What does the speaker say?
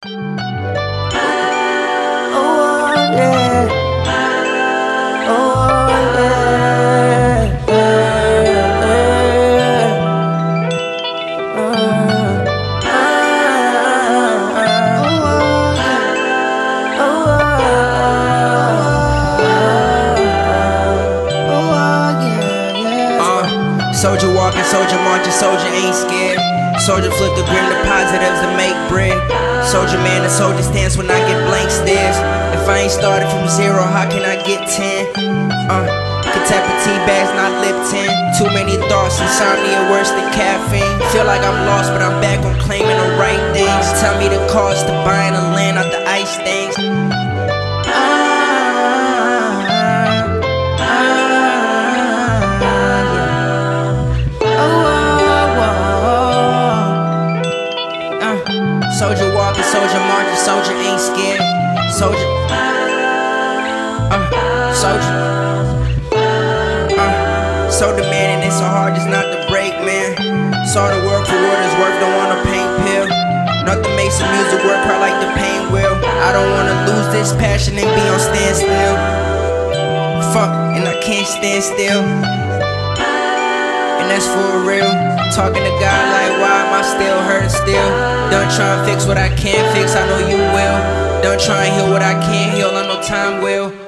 Uh, soldier walking, soldier marching, soldier ain't scared. Soldier flip the grim to positives to make bread. Soldier man, the soldier stands when I get blank stares. If I ain't started from zero, how can I get ten? Uh, Katapa tea bags, not Lipton. Too many thoughts, insomnia worse than caffeine. Feel like I'm lost, but I'm back on claiming the right things. Tell me the cost of buying a land out the ice things. Soldier walking, soldier marching, soldier ain't scared. Soldier, uh, soldier, uh, so demanding it's so hard just not to break, man. Saw the work for what it's worth, don't wanna paint pill. Nothing makes the music work hard like the pain will. I don't wanna lose this passion and be on standstill. Fuck, and I can't stand still. And that's for real. Talking to God like, why am I still hurting still? Done trying to fix what I can't fix, I know you will. Done trying to heal what I can't heal, I know time will.